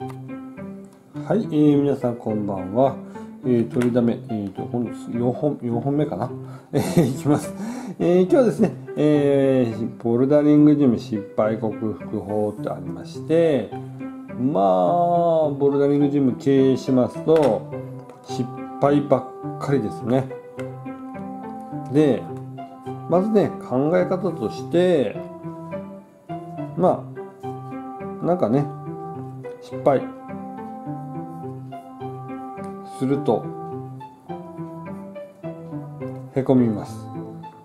はい、えー、皆さんこんばんは。えー、取りだめ、えーと、本日4本、4本目かなえー、いきます。えー、今日はですね、えー、ボルダリングジム失敗克服法ってありまして、まあ、ボルダリングジム経営しますと、失敗ばっかりですね。で、まずね、考え方として、まあ、なんかね、失敗。するとへこみます。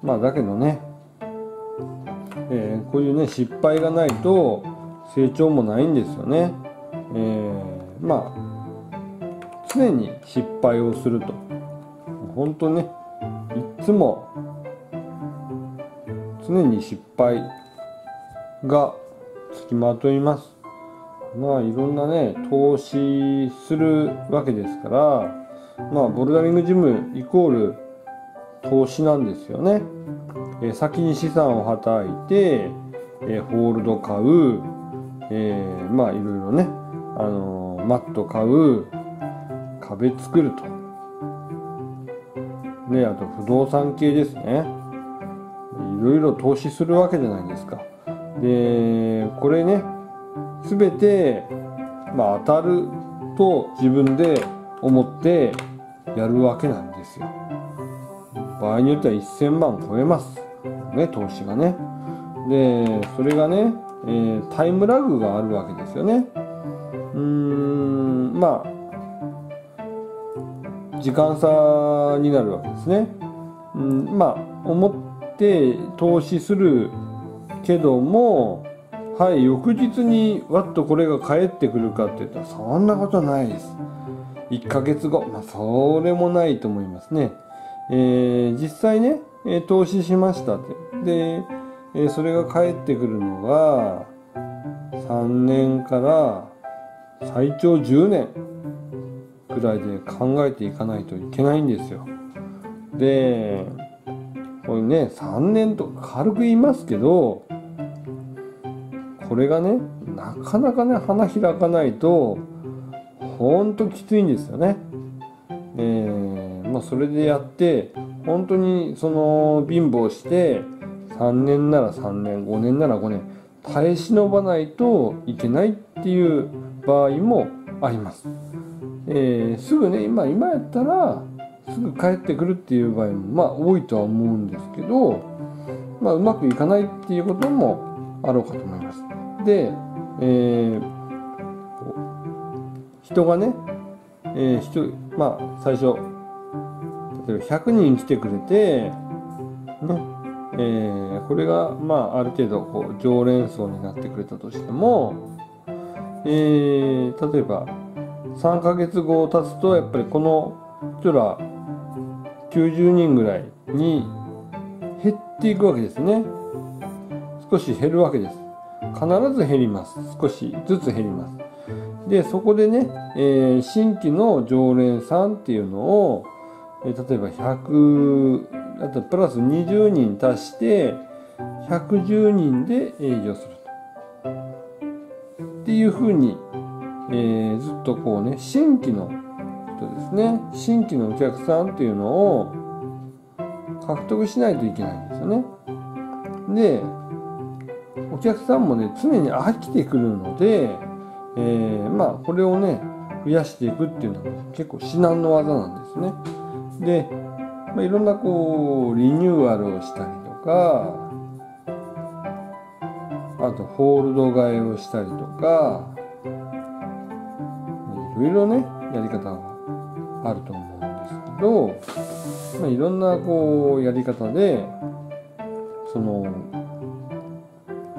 まあだけどね、えー、こういうね失敗がないと成長もないんですよね、えー、まあ常に失敗をすると。本当ねいつも常に失敗がつきまといます。まあいろんなね投資するわけですからまあボルダリングジムイコール投資なんですよね。え先に資産をはたいて、えホールド買う、えー、まあいろいろね、あの、マット買う壁作ると。ね、あと不動産系ですね。いろいろ投資するわけじゃないですか。で、これね、全て、まあ、当たると自分で思ってやるわけなんですよ。場合によっては1000万超えます。ね、投資がね。で、それがね、えー、タイムラグがあるわけですよね。うーん、まあ、時間差になるわけですね。うん、まあ、思って投資するけども、はい、翌日にわっとこれが返ってくるかって言ったらそんなことないです。1ヶ月後、まあ、それもないと思いますね。えー、実際ね、え、投資しましたって。で、え、それが返ってくるのが3年から最長10年ぐらいで考えていかないといけないんですよ。で、これね、3年とか軽く言いますけど、これがねなかなかね花開かないとほんときついんですよね。えー、まあそれでやって本当にその貧乏して3年なら3年5年なら5年耐え忍ばないといけないっていう場合もあります。えー、すぐね今今やったらすぐ帰ってくるっていう場合もまあ多いとは思うんですけど、まあ、うまくいかないっていうこともあろうかと思います。で、えー、人がね、えー、人まあ最初例えば100人来てくれて、ねえー、これがまあある程度こう常連層になってくれたとしても、えー、例えば3ヶ月後経つとやっぱりこの人ら90人ぐらいに減っていくわけですね。少し減るわけです。必ず減ります。少しずつ減ります。でそこでね、えー、新規の常連さんっていうのを、えー、例えば100あとプラス20人足して110人で営業すると。っていうふうに、えー、ずっとこうね新規の人ですね。新規のお客さんっていうのを獲得しないといけないんですよね。でお客さんもね常に飽きてくるので、えー、まあこれをね増やしていくっていうのは結構至難の技なんですね。で、まあ、いろんなこうリニューアルをしたりとかあとホールド替えをしたりとかいろいろねやり方があると思うんですけど、まあ、いろんなこうやり方でその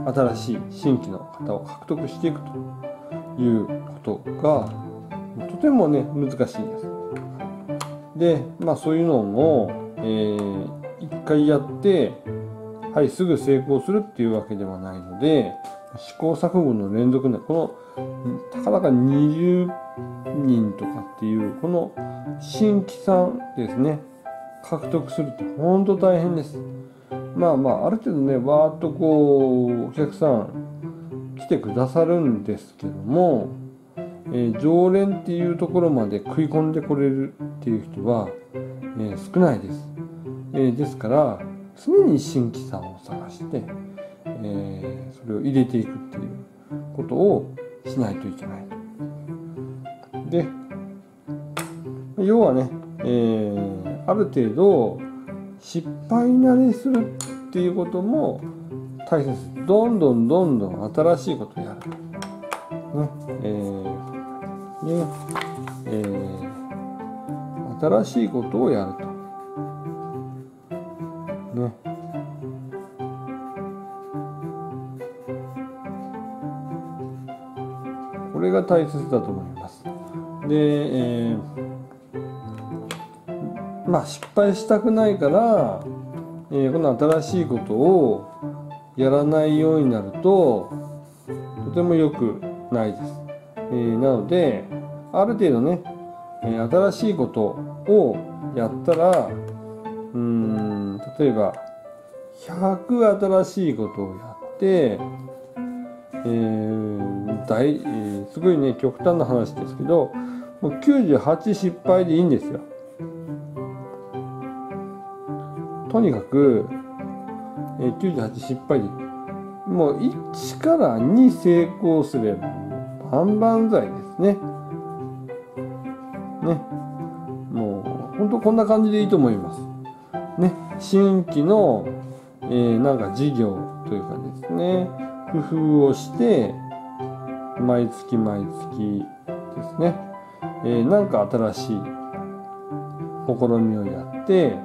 新しい新規の方を獲得していくということがとてもね難しいです。でまあそういうのも、えー、一回やってはいすぐ成功するっていうわけではないので試行錯誤の連続なこのたかだか20人とかっていうこの新規さんですね獲得するって本当大変です。まあまあある程度ねわーっとこうお客さん来てくださるんですけどもえー、常連っていうところまで食い込んでこれるっていう人は、えー、少ないです、えー、ですから常に新規さんを探して、えそれを入れていくっていうことをしないといけないで要はね、えある程度失敗慣れするっていうことも大切どんどんどんどん新しいことをやるねえーねえー、新しいことをやると。ね。これが大切だと思います。で、えー、まあ失敗したくないから、えー、この新しいことをやらないようになるととても良くないです。えー、なのである程度ね、えー、新しいことをやったらうん例えば100新しいことをやって、えー大えー、すごいね極端な話ですけどもう98失敗でいいんですよ。とにかく、えー、98失敗もう1から2成功すれば万々歳ですね。ね。もう、ほんとこんな感じでいいと思います。ね。新規の、えー、なんか事業というかですね、工夫をして、毎月毎月ですね、えー、なんか新しい試みをやって、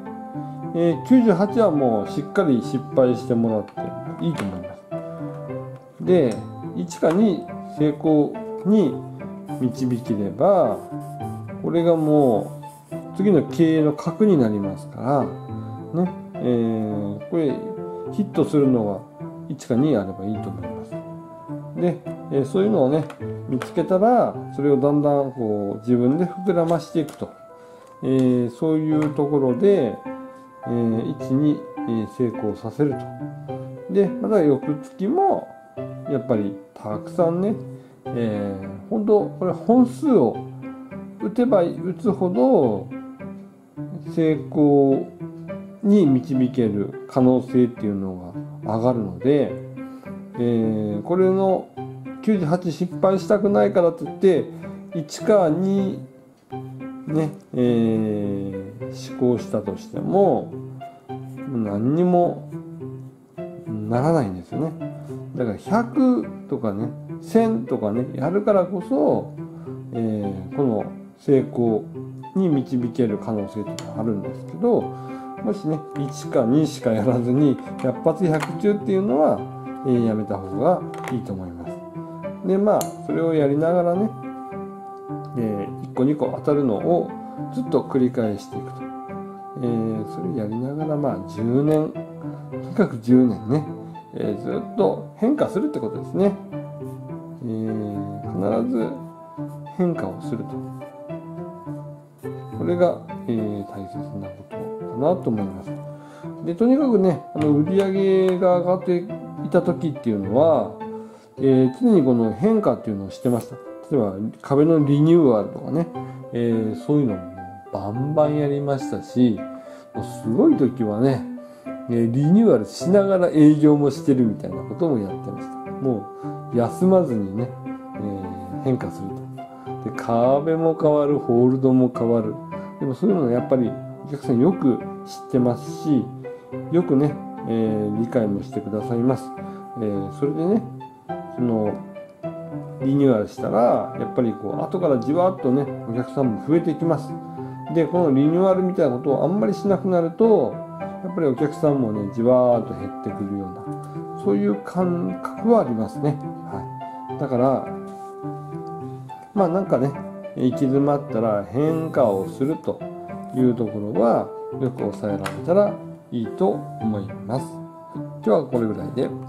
えー、98はもうしっかり失敗してもらっていいと思います。で、1か2成功に導ければ、これがもう次の経営の核になりますからね、えー、これヒットするのは1か2あればいいと思います。で、えー、そういうのをね見つけたらそれをだんだんこう自分で膨らましていくと、えー、そういうところで、えー、1に、え成功させると。でまた翌月もやっぱりたくさんね、えー、本当これ本数を打てば打つほど成功に導ける可能性っていうのが上がるので、えー、これの98失敗したくないからといって1か2ね、えー、思考したとしても何にもならないんですよね。だから100とかね1000とかねやるからこそ、えー、この成功に導ける可能性というのはあるんですけどもしね1か2しかやらずに100発100中っていうのは、えー、やめた方がいいと思います。でまあそれをやりながらね、えー、1個2個当たるのをずっと繰り返していくと。えー、それをやりながらまあ10年とにかく10年ね、えー、ずっと変化するってことですね。えー、必ず変化をすると。これが、えー、大切なことかなと思います。でとにかくねあの売り上げが上がっていた時っていうのは、え、常にこの変化っていうのをしてました。例えば壁のリニューアルとかね、えー、そういうのもバンバンやりましたしすごい時はね、え、リニューアルしながら営業もしてるみたいなこともやってました。もう休まずにね、えー、変化すると。で壁も変わるホールドも変わるでもそういうのはやっぱりお客さんよく知ってますしよくね、えー、理解もしてくださいます、えー、それでねそのリニューアルしたらやっぱりこう後からじわっとねお客さんも増えてきますでこのリニューアルみたいなことをあんまりしなくなるとやっぱりお客さんもねじわーっと減ってくるようなそういう感覚はありますね、はい、だからまあなんかね行き詰まったら変化をするというところはよく抑えられたらいいと思います。今日はこれぐらいで。